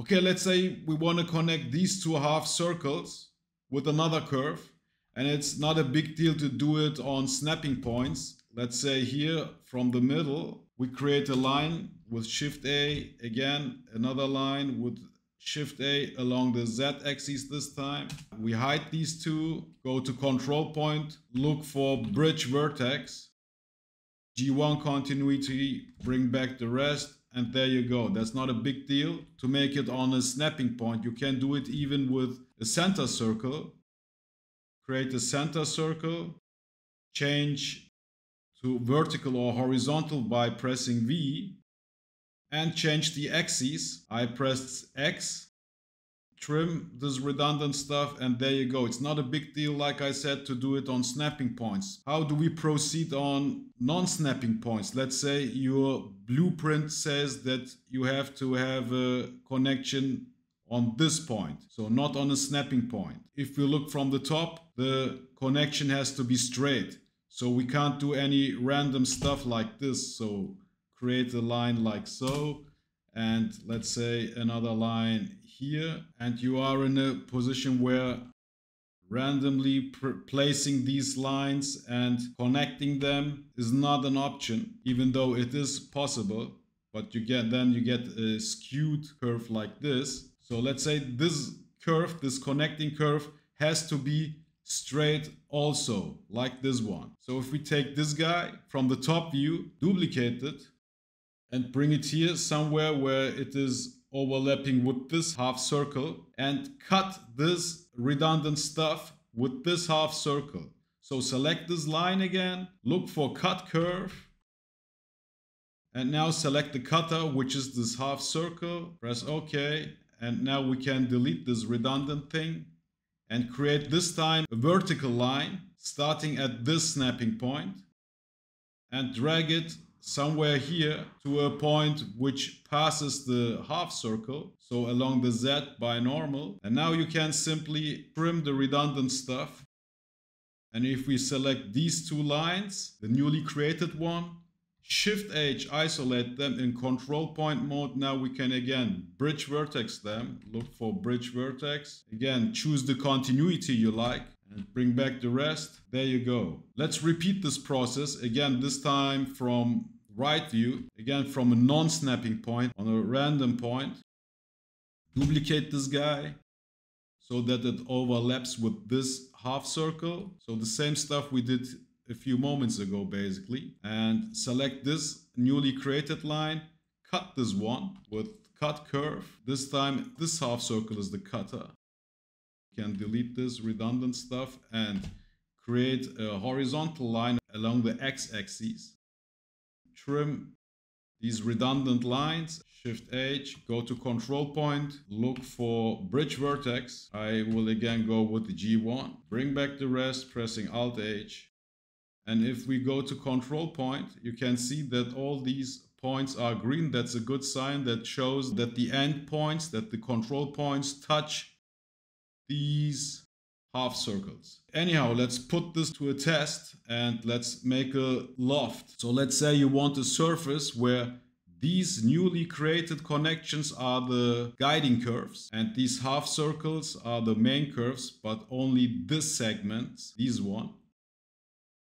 Okay, let's say we want to connect these two half circles with another curve and it's not a big deal to do it on snapping points. Let's say here from the middle, we create a line with shift A, again, another line with shift A along the Z axis this time. We hide these two, go to control point, look for bridge vertex, G1 continuity, bring back the rest, and there you go. That's not a big deal. To make it on a snapping point, you can do it even with a center circle. Create a center circle, change to vertical or horizontal by pressing V, and change the axis. I pressed X, trim this redundant stuff, and there you go. It's not a big deal, like I said, to do it on snapping points. How do we proceed on non-snapping points? Let's say your blueprint says that you have to have a connection on this point, so not on a snapping point. If we look from the top, the connection has to be straight. So we can't do any random stuff like this. So create a line like so and let's say another line here and you are in a position where randomly placing these lines and connecting them is not an option even though it is possible but you get then you get a skewed curve like this. So let's say this curve this connecting curve has to be straight also like this one. So if we take this guy from the top view duplicate it and bring it here somewhere where it is overlapping with this half circle and cut this redundant stuff with this half circle. So select this line again, look for cut curve, and now select the cutter, which is this half circle, press OK, and now we can delete this redundant thing and create this time a vertical line starting at this snapping point and drag it somewhere here to a point which passes the half circle so along the z binormal and now you can simply trim the redundant stuff. And if we select these two lines the newly created one shift h isolate them in control point mode. Now we can again bridge vertex them. Look for bridge vertex. Again choose the continuity you like and bring back the rest. There you go. Let's repeat this process again, this time from right view, again from a non-snapping point on a random point. Duplicate this guy so that it overlaps with this half circle. So the same stuff we did a few moments ago basically. And select this newly created line, cut this one with cut curve. This time this half circle is the cutter. You can delete this redundant stuff and create a horizontal line along the x-axis trim these redundant lines, Shift H, go to control point, look for bridge vertex. I will again go with the G1, bring back the rest, pressing Alt H. And if we go to control point, you can see that all these points are green. That's a good sign that shows that the end points, that the control points touch these half circles. Anyhow, let's put this to a test and let's make a loft. So let's say you want a surface where these newly created connections are the guiding curves and these half circles are the main curves, but only this segment, this one.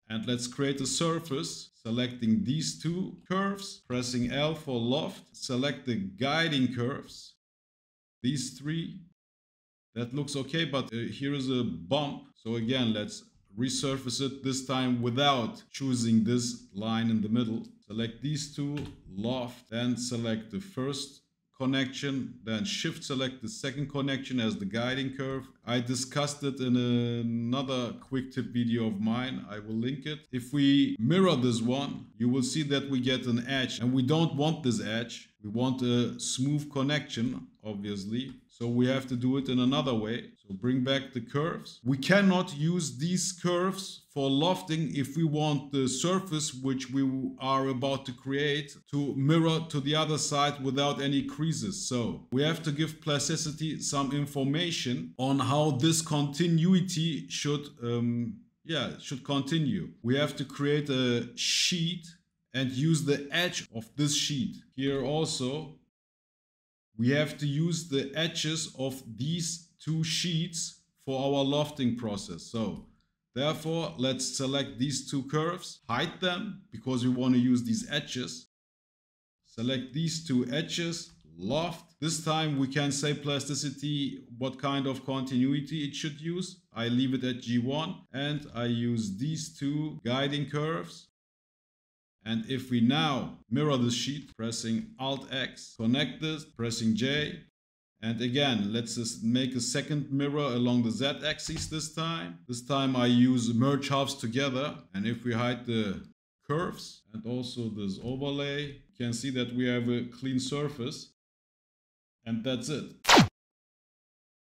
And let's create a surface selecting these two curves, pressing L for loft, select the guiding curves, these three, that looks okay, but uh, here is a bump. So again, let's resurface it this time without choosing this line in the middle. Select these two, loft, then select the first connection, then shift select the second connection as the guiding curve. I discussed it in another quick tip video of mine. I will link it. If we mirror this one, you will see that we get an edge and we don't want this edge. We want a smooth connection, obviously. So we have to do it in another way. So bring back the curves. We cannot use these curves for lofting if we want the surface which we are about to create to mirror to the other side without any creases. So we have to give plasticity some information on how this continuity should um, yeah, should continue. We have to create a sheet and use the edge of this sheet. Here also we have to use the edges of these two sheets for our lofting process. So therefore, let's select these two curves, hide them because we want to use these edges. Select these two edges, loft. This time we can say plasticity, what kind of continuity it should use. I leave it at G1 and I use these two guiding curves. And if we now mirror the sheet, pressing Alt X, connect this, pressing J, and again, let's just make a second mirror along the z-axis this time. This time I use merge halves together. And if we hide the curves and also this overlay, you can see that we have a clean surface. And that's it.